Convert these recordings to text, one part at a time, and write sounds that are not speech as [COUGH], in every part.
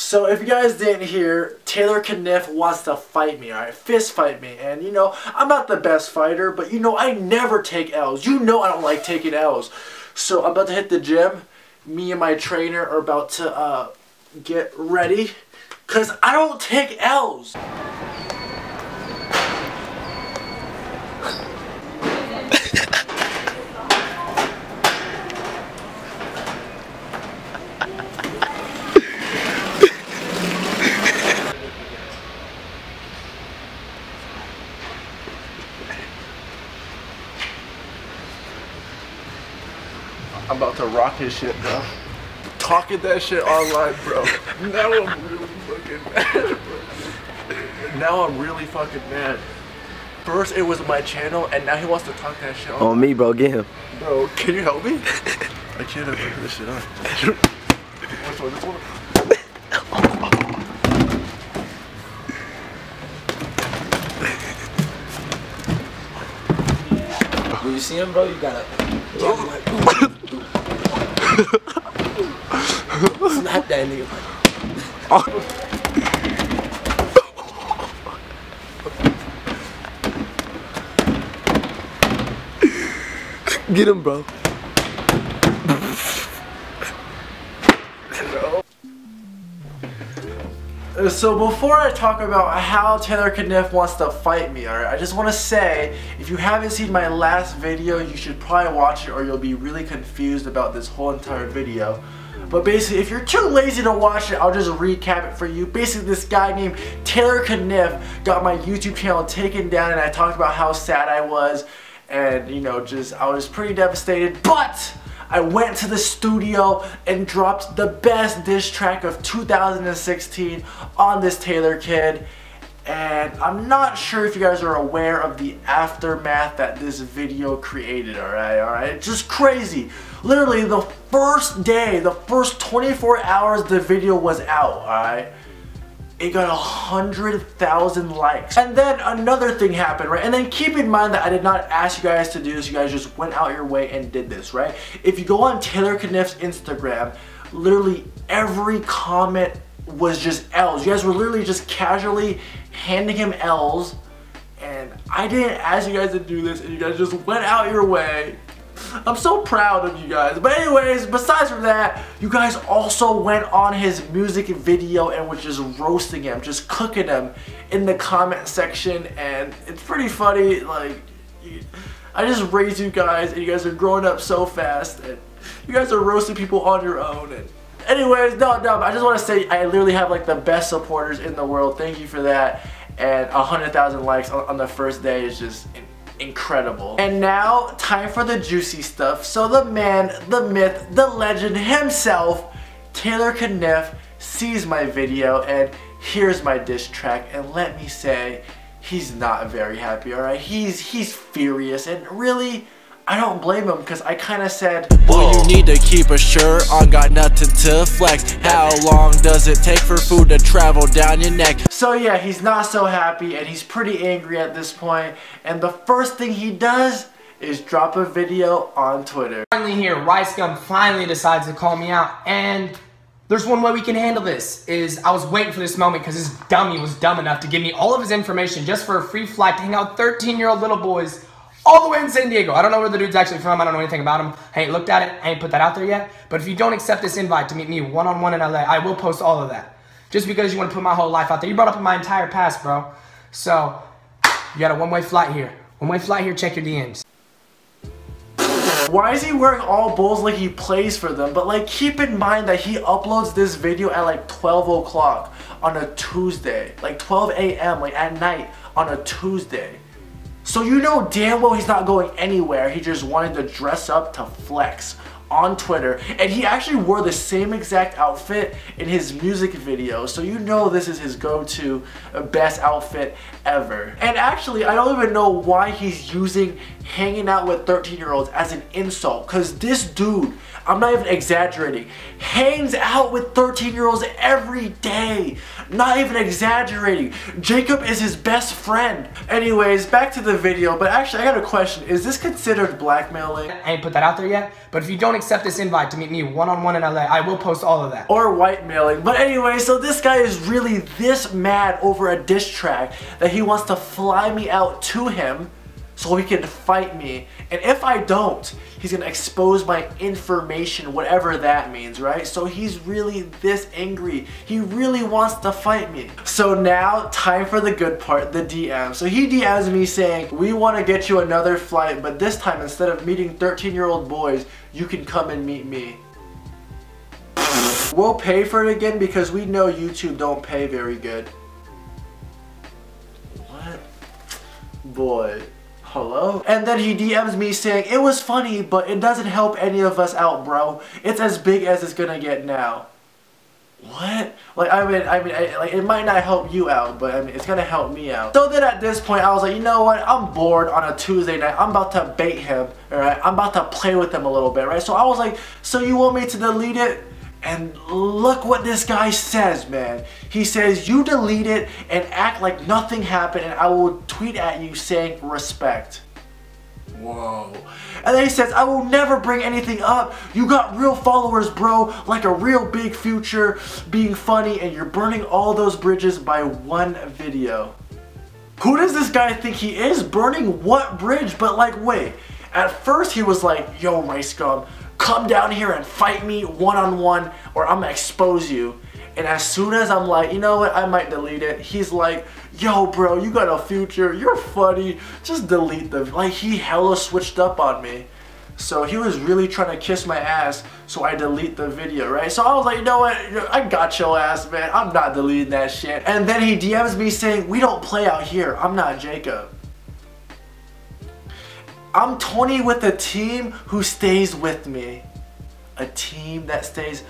So if you guys didn't hear, Taylor Caniff wants to fight me, alright? Fist fight me. And you know, I'm not the best fighter, but you know, I never take L's. You know I don't like taking L's. So I'm about to hit the gym. Me and my trainer are about to uh, get ready. Cause I don't take L's. I'm about to rock his shit, bro. Talking that shit online, bro. Now I'm really fucking mad, bro. Now I'm really fucking mad. First it was my channel, and now he wants to talk that shit On on. me, bro. Get him. Bro, can you help me? I can't figure this shit out. Which one? This one? When you see him, bro, you gotta. [LAUGHS] Snap that nigga. Get him, bro. So before I talk about how Taylor Caniff wants to fight me, alright, I just want to say, if you haven't seen my last video, you should probably watch it or you'll be really confused about this whole entire video. But basically, if you're too lazy to watch it, I'll just recap it for you. Basically, this guy named Taylor Caniff got my YouTube channel taken down and I talked about how sad I was and, you know, just, I was pretty devastated, but I went to the studio and dropped the best diss track of 2016 on this Taylor kid. And I'm not sure if you guys are aware of the aftermath that this video created, alright, alright? It's just crazy. Literally, the first day, the first 24 hours the video was out, alright? It got a hundred thousand likes. And then another thing happened, right? And then keep in mind that I did not ask you guys to do this. You guys just went out your way and did this, right? If you go on Taylor Caniff's Instagram, literally every comment was just L's. You guys were literally just casually handing him L's. And I didn't ask you guys to do this and you guys just went out your way I'm so proud of you guys. But anyways, besides from that, you guys also went on his music video and was just roasting him, just cooking him in the comment section. And it's pretty funny. Like, I just raised you guys and you guys are growing up so fast. And you guys are roasting people on your own. And anyways, no, no, I just want to say I literally have like the best supporters in the world. Thank you for that. And 100,000 likes on, on the first day is just incredible. And now, time for the juicy stuff. So the man, the myth, the legend himself, Taylor Caniff, sees my video and hears my diss track and let me say, he's not very happy, alright? He's, he's furious and really, I don't blame him because I kind of said, Well, you need to keep a shirt on, got nothing to flex. How long does it take for food to travel down your neck? So yeah, he's not so happy and he's pretty angry at this point. And the first thing he does is drop a video on Twitter. Finally here, Rice Gum finally decides to call me out, and there's one way we can handle this, is I was waiting for this moment because this dummy was dumb enough to give me all of his information just for a free flight to hang out 13-year-old little boys all the way in San Diego. I don't know where the dude's actually from. I don't know anything about him. I ain't looked at it. I ain't put that out there yet. But if you don't accept this invite to meet me one-on-one in LA, I will post all of that. Just because you want to put my whole life out there. You brought up my entire past, bro. So, you got a one-way flight here. One-way flight here, check your DMs. Why is he wearing all bulls like he plays for them? But like keep in mind that he uploads this video at like 12 o'clock on a Tuesday. Like 12 a.m. like at night on a Tuesday. So you know damn well he's not going anywhere. He just wanted to dress up to flex on Twitter. And he actually wore the same exact outfit in his music video. So you know this is his go-to uh, best outfit ever. And actually, I don't even know why he's using hanging out with 13 year olds as an insult. Cause this dude, I'm not even exaggerating, hangs out with 13 year olds every day. Not even exaggerating. Jacob is his best friend. Anyways, back to the video, but actually I got a question. Is this considered blackmailing? I ain't put that out there yet, but if you don't accept this invite to meet me one-on-one in LA, I will post all of that. or white mailing. But anyway, so this guy is really this mad over a diss track that he wants to fly me out to him so he can fight me. And if I don't, he's gonna expose my information, whatever that means, right? So he's really this angry. He really wants to fight me. So now, time for the good part, the DM. So he DMs me saying, we wanna get you another flight, but this time instead of meeting 13 year old boys, you can come and meet me. We'll pay for it again because we know YouTube don't pay very good. Boy. Hello? And then he DMs me saying, it was funny, but it doesn't help any of us out, bro. It's as big as it's gonna get now. What? Like I mean, I mean, I, like it might not help you out, but I mean, it's gonna help me out. So then at this point, I was like, you know what? I'm bored on a Tuesday night. I'm about to bait him. All right, I'm about to play with him a little bit, right? So I was like, so you want me to delete it? And look what this guy says, man. He says, you delete it and act like nothing happened, and I will tweet at you saying respect. Whoa. And then he says, I will never bring anything up. You got real followers, bro. Like a real big future, being funny, and you're burning all those bridges by one video. Who does this guy think he is? Burning what bridge? But like, wait. At first he was like, yo, Rice Gum, come down here and fight me one-on-one -on -one, or I'm gonna expose you. And as soon as I'm like, you know what, I might delete it, he's like, yo bro, you got a future, you're funny, just delete them. Like he hella switched up on me. So he was really trying to kiss my ass, so I delete the video, right? So I was like, you know what, I got your ass, man. I'm not deleting that shit. And then he DMs me saying, we don't play out here. I'm not Jacob. I'm 20 with a team who stays with me. A team that stays.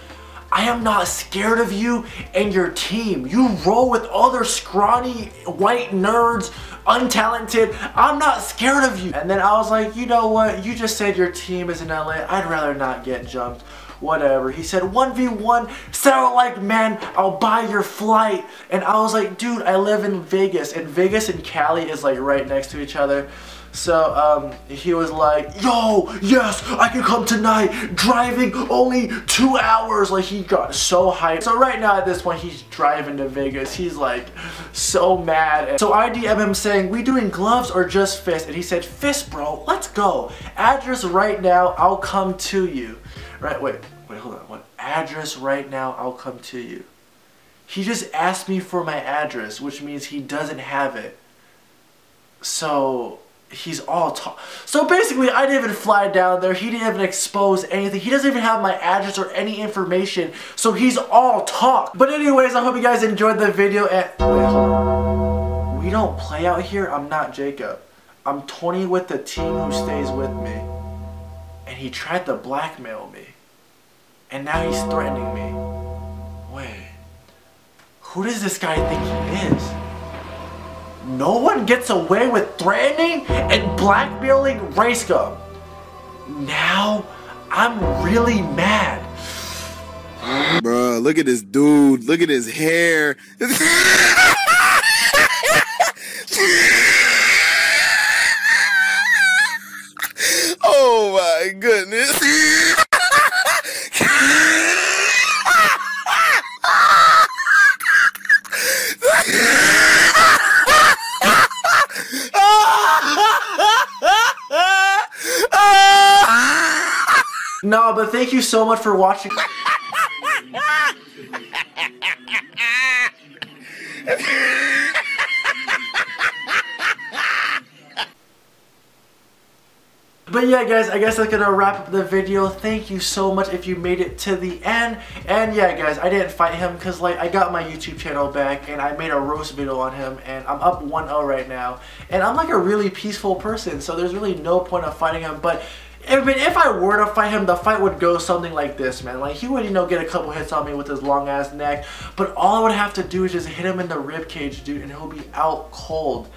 I am not scared of you and your team. You roll with other scrawny white nerds, untalented. I'm not scared of you. And then I was like, you know what? You just said your team is in LA. I'd rather not get jumped. Whatever. He said 1v1, settle like man, I'll buy your flight. And I was like, dude, I live in Vegas. And Vegas and Cali is like right next to each other. So um, he was like, yo, yes, I can come tonight, driving only two hours. Like he got so hyped. So right now at this point, he's driving to Vegas. He's like so mad. So I DM him saying, we doing gloves or just fist? And he said, fist, bro, let's go. Address right now, I'll come to you. Right, wait, wait, hold on. What address right now, I'll come to you. He just asked me for my address, which means he doesn't have it. So he's all talk. So basically, I didn't even fly down there. He didn't even expose anything. He doesn't even have my address or any information. So he's all talk. But anyways, I hope you guys enjoyed the video. And wait. We don't play out here. I'm not Jacob. I'm 20 with the team who stays with me. And he tried to blackmail me. And now he's threatening me. Wait. Who does this guy think he is? No one gets away with threatening and blackmailing Rice Gum. Now, I'm really mad. Bruh, look at this dude. Look at his hair. [LAUGHS] oh my goodness. No, but thank you so much for watching. But yeah guys, I guess that's gonna wrap up the video. Thank you so much if you made it to the end. And yeah guys, I didn't fight him because like I got my YouTube channel back and I made a roast video on him and I'm up 1-0 right now. And I'm like a really peaceful person so there's really no point of fighting him. But I mean, if I were to fight him, the fight would go something like this, man. Like, he would, you know, get a couple hits on me with his long-ass neck. But all I would have to do is just hit him in the rib cage, dude, and he'll be out cold.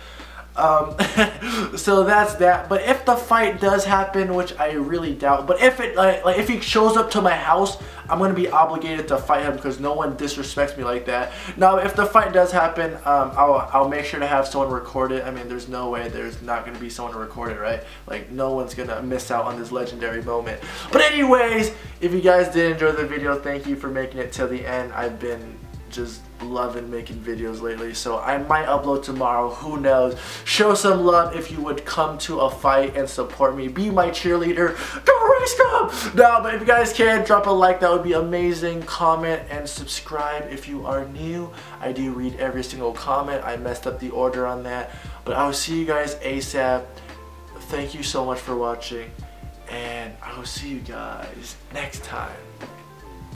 Um, [LAUGHS] so that's that. But if the fight does happen, which I really doubt, but if it like, like if he shows up to my house, I'm gonna be obligated to fight him because no one disrespects me like that. Now, if the fight does happen, um, I'll I'll make sure to have someone record it. I mean, there's no way there's not gonna be someone to record it, right? Like no one's gonna miss out on this legendary moment. But anyways, if you guys did enjoy the video, thank you for making it till the end. I've been just loving making videos lately so I might upload tomorrow who knows? Show some love if you would come to a fight and support me. Be my cheerleader. Go race go no but if you guys can drop a like that would be amazing. Comment and subscribe if you are new. I do read every single comment. I messed up the order on that. But I will see you guys ASAP thank you so much for watching and I will see you guys next time